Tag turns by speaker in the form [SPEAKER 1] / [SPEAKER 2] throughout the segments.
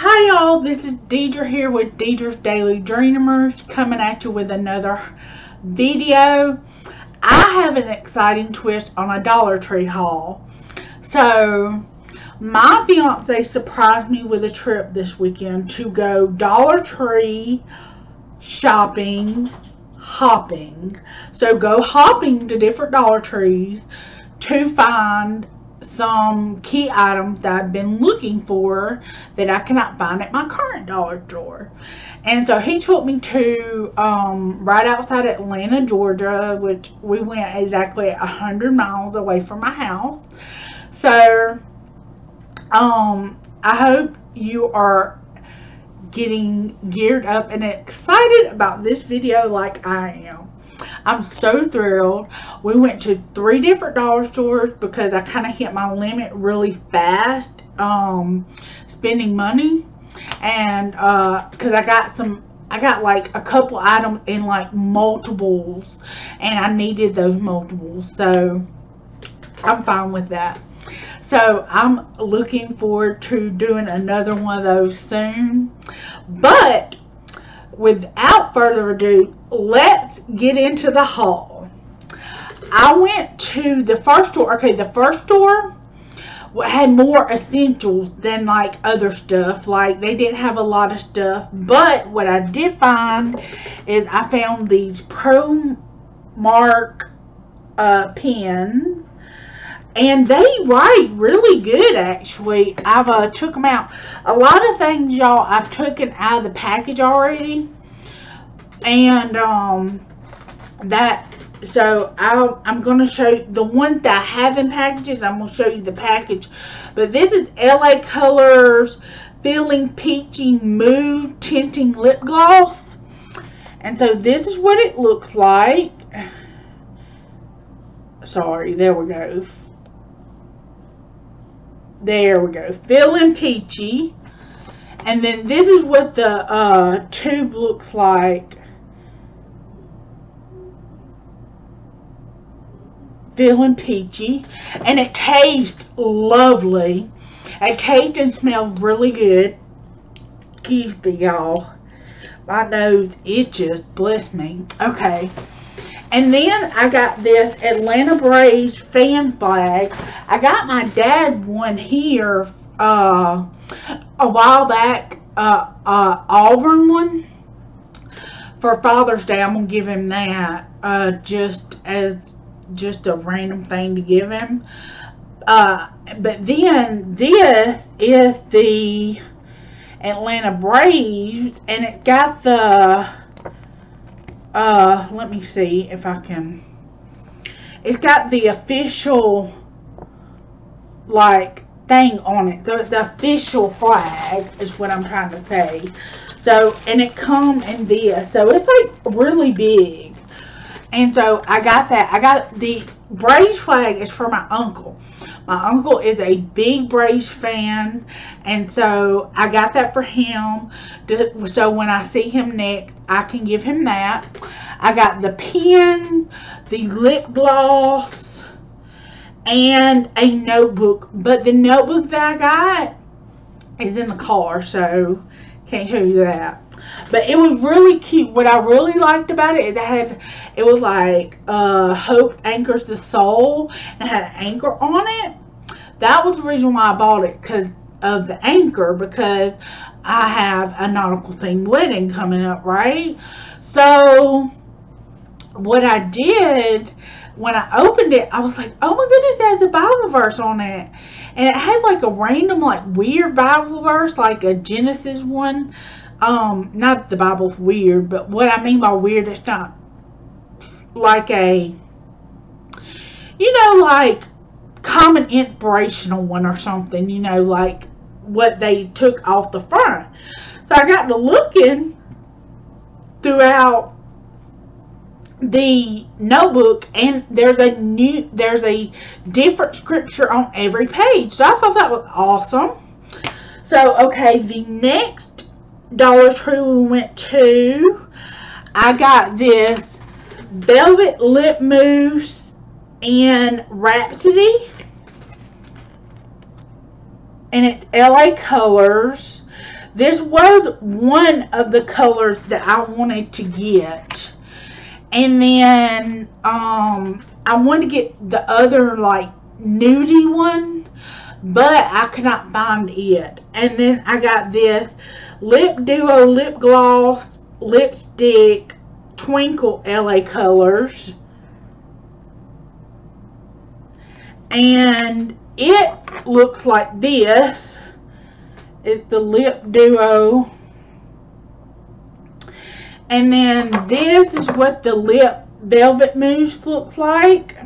[SPEAKER 1] Hi y'all, this is Deidra here with Deidra's Daily Dreamers coming at you with another video. I have an exciting twist on a Dollar Tree haul. So, my fiance surprised me with a trip this weekend to go Dollar Tree shopping, hopping. So, go hopping to different Dollar Trees to find some key items that I've been looking for that I cannot find at my current dollar store. And so he took me to um, right outside Atlanta, Georgia, which we went exactly a hundred miles away from my house. So um, I hope you are getting geared up and excited about this video like I am. I'm so thrilled. We went to three different dollar stores because I kind of hit my limit really fast um, spending money. And because uh, I got some, I got like a couple items in like multiples and I needed those multiples. So I'm fine with that. So I'm looking forward to doing another one of those soon. But without further ado, let's get into the haul. I went to the first store. Okay, the first store had more essentials than like other stuff. Like they didn't have a lot of stuff. But what I did find is I found these Pro Mark uh, pens. And they write really good, actually. I've uh, took them out. A lot of things, y'all, I've taken out of the package already and um that so i am going to show you the one that I have in packages. I'm going to show you the package. But this is LA Colors Feeling Peachy Mood Tinting Lip Gloss. And so this is what it looks like. Sorry, there we go. There we go. Feeling Peachy. And then this is what the uh, tube looks like. feeling peachy and it tastes lovely. It tastes and smells really good. Excuse me, y'all. My nose itches. Bless me. Okay. And then I got this Atlanta Braves fan flag. I got my dad one here uh, a while back. Uh, uh, Auburn one. For Father's Day, I'm going to give him that uh, just as just a random thing to give him. Uh, but then this is the Atlanta Braves, and it got the, uh, let me see if I can, it's got the official, like, thing on it. The, the official flag is what I'm trying to say. So, and it come in this. So, it's, like, really big. And so I got that. I got the Braves flag is for my uncle. My uncle is a big Braves fan. And so I got that for him. To, so when I see him next, I can give him that. I got the pen, the lip gloss, and a notebook. But the notebook that I got is in the car. So can't show you that. But it was really cute. What I really liked about it, it had, it was like, uh, Hope Anchors the Soul, and had an anchor on it. That was the reason why I bought it, because of the anchor, because I have a nautical themed wedding coming up, right? So, what I did, when I opened it, I was like, oh my goodness, it has a Bible verse on it. And it had like a random, like, weird Bible verse, like a Genesis one um, not the Bible's weird, but what I mean by weird, it's not like a, you know, like common inspirational one or something, you know, like what they took off the front. So I got to looking throughout the notebook and there's a new there's a different scripture on every page so i thought that was awesome so okay the next Dollar Tree we went to. I got this Velvet Lip Mousse and Rhapsody. And it's LA Colors. this was one of the colors that I wanted to get. And then um, I wanted to get the other like nudie one, but I could not find it. And then I got this Lip Duo Lip Gloss Lipstick Twinkle LA Colors. And it looks like this. It's the Lip Duo. And then this is what the lip velvet mousse looks like.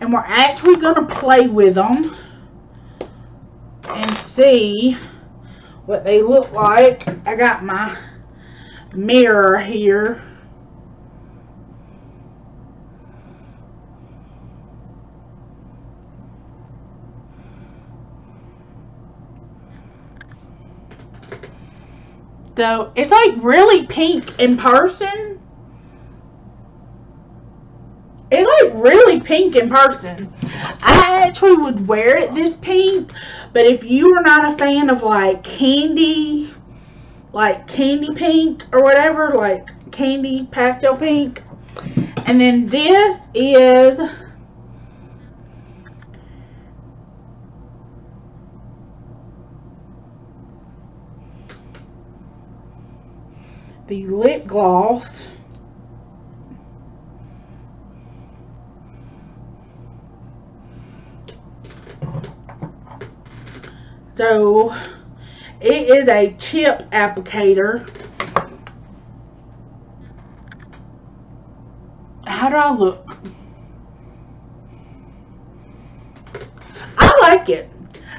[SPEAKER 1] And we're actually going to play with them see what they look like. I got my mirror here. So it's like really pink in person. It's like really pink in person. I actually would wear it this pink, but if you are not a fan of like candy, like candy pink or whatever, like candy pastel pink, and then this is the lip gloss. So it is a tip applicator. How do I look? I like it.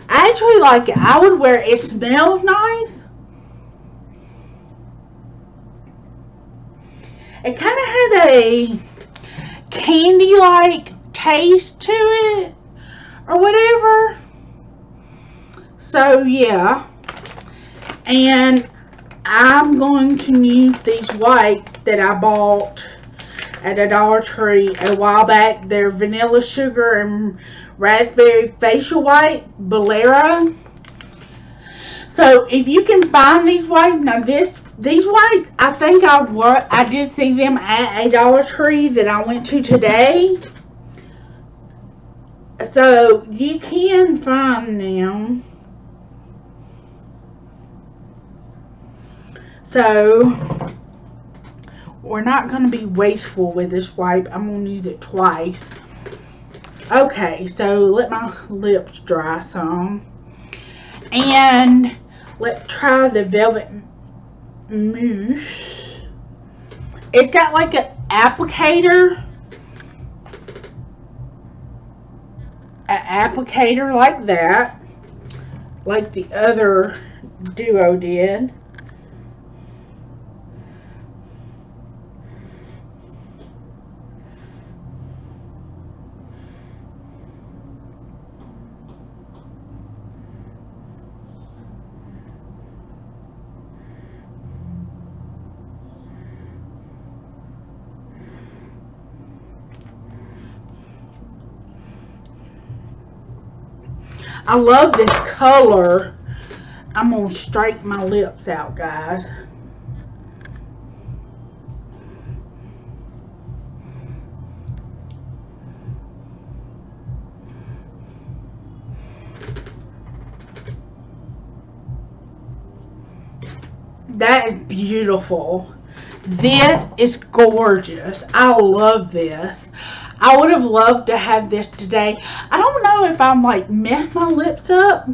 [SPEAKER 1] I actually like it. I would wear it. It smells nice. It kind of has a candy-like taste to it or whatever. So, yeah. And I'm going to use these white that I bought at a Dollar Tree a while back. They're vanilla sugar and raspberry facial white Bolero. So if you can find these white, now this these whites, I think I were, I did see them at a Dollar Tree that I went to today. So you can find them. So we're not going to be wasteful with this wipe. I'm going to use it twice. Okay, so let my lips dry some. And let's try the Velvet mousse. It's got like an applicator. An applicator like that. Like the other duo did. I love this color. I'm going to straighten my lips out, guys. That is beautiful. This is gorgeous. I love this. I would have loved to have this today. I don't know if I'm like messed my lips up.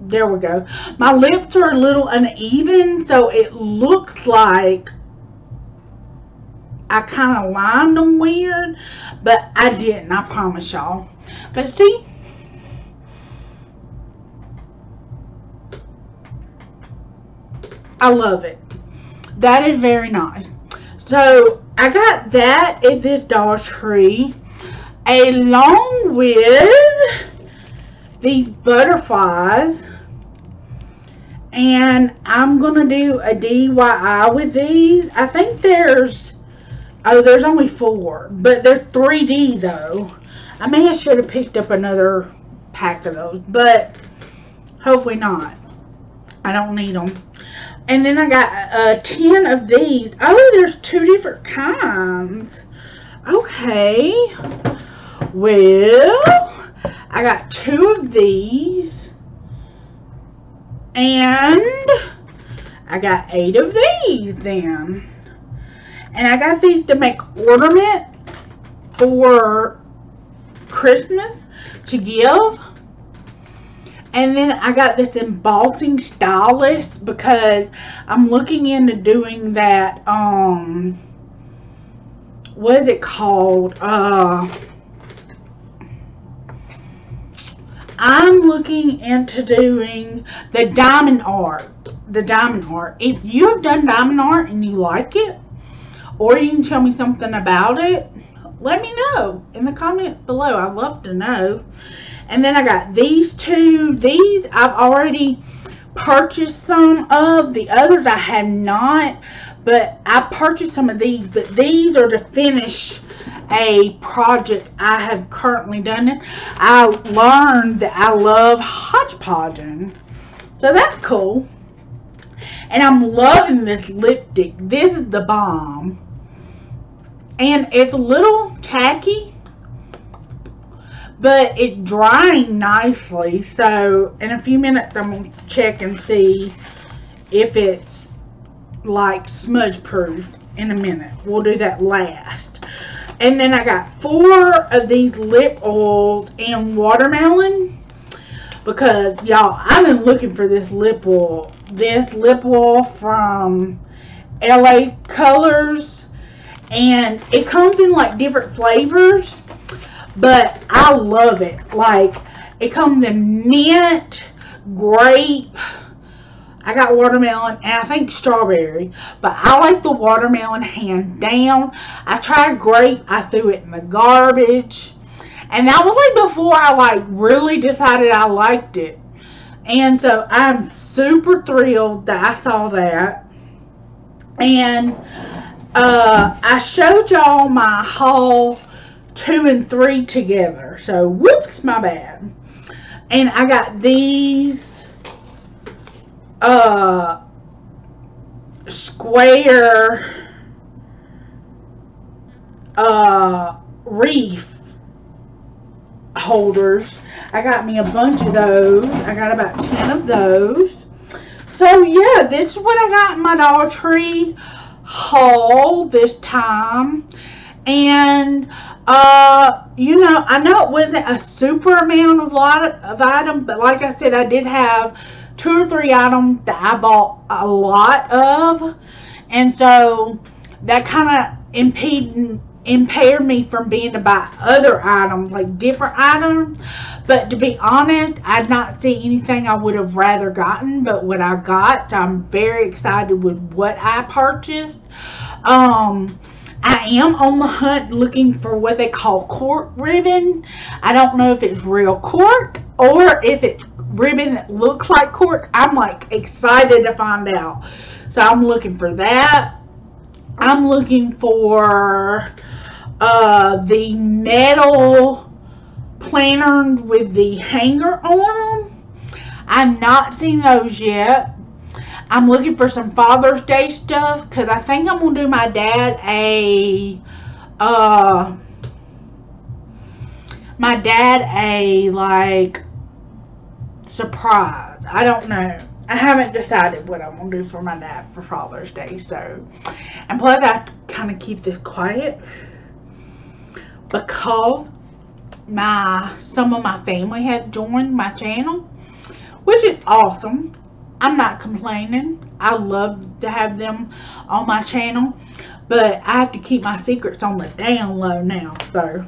[SPEAKER 1] There we go. My lips are a little uneven, so it looks like I kind of lined them weird, but I didn't, I promise y'all. But see, I love it. That is very nice. So I got that at this Dollar Tree along with these butterflies and I'm gonna do a DIY with these I think there's Oh, there's only four, but they're 3D though. I may have should have picked up another pack of those, but hopefully not. I don't need them. And then I got uh, 10 of these. Oh, there's two different kinds. Okay. Well, I got two of these. And I got eight of these then. And I got these to make ornament for Christmas to give. And then I got this embossing stylus because I'm looking into doing that, um, what is it called? Uh, I'm looking into doing the diamond art. The diamond art. If you have done diamond art and you like it, or you can tell me something about it, let me know in the comment below. I'd love to know. And then I got these two. These I've already purchased some of. The others I have not. But I purchased some of these. But these are to finish a project I have currently done. It. I learned that I love hodgepodging. So that's cool. And I'm loving this lipstick. This is the bomb. And it's a little tacky, but it's drying nicely. So in a few minutes, I'm going to check and see if it's like smudge proof in a minute. We'll do that last. And then I got four of these lip oils and watermelon because y'all I've been looking for this lip oil this lip oil from LA Colors and it comes in like different flavors but I love it. Like it comes in mint grape I got watermelon and I think strawberry but I like the watermelon hand down. I tried grape I threw it in the garbage and that was like before I like really decided I liked it. And so I'm super thrilled that I saw that. And uh, I showed y'all my haul two and three together. So, whoops, my bad. And I got these uh, square uh, reef holders. I got me a bunch of those. I got about 10 of those. So, yeah, this is what I got in my Dollar Tree haul this time. And, uh, you know, I know it wasn't a super amount of lot of items, but like I said, I did have two or three items that I bought a lot of. And so that kind of impeded impaired me from being to buy other items, like different items. But to be honest, I did not see anything I would have rather gotten, but what I got, I'm very excited with what I purchased. Um, I am on the hunt looking for what they call cork ribbon. I don't know if it's real cork or if it's ribbon that looks like cork. I'm like excited to find out. So I'm looking for that. I'm looking for uh, the metal planner with the hanger on them. I've not seen those yet. I'm looking for some Father's Day stuff because I think I'm going to do my dad a, uh, my dad a, like, surprise. I don't know. I haven't decided what I'm going to do for my dad for Father's Day, so, and plus I kind of keep this quiet because my some of my family had joined my channel which is awesome. I'm not complaining. I love to have them on my channel but I have to keep my secrets on the down low now so.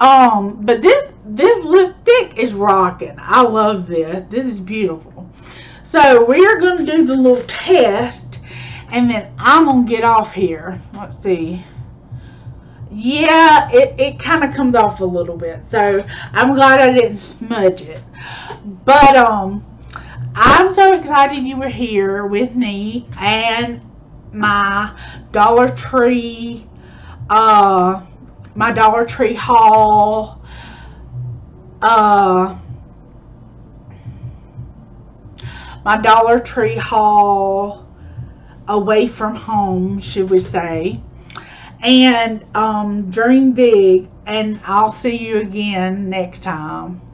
[SPEAKER 1] Um but this this lipstick is rocking. I love this. This is beautiful. So we are going to do the little test and then I'm to get off here. Let's see yeah, it, it kind of comes off a little bit. So I'm glad I didn't smudge it. But um, I'm so excited you were here with me. And my Dollar Tree, uh, my Dollar Tree haul, uh, my Dollar Tree haul away from home, should we say. And um, dream big, and I'll see you again next time.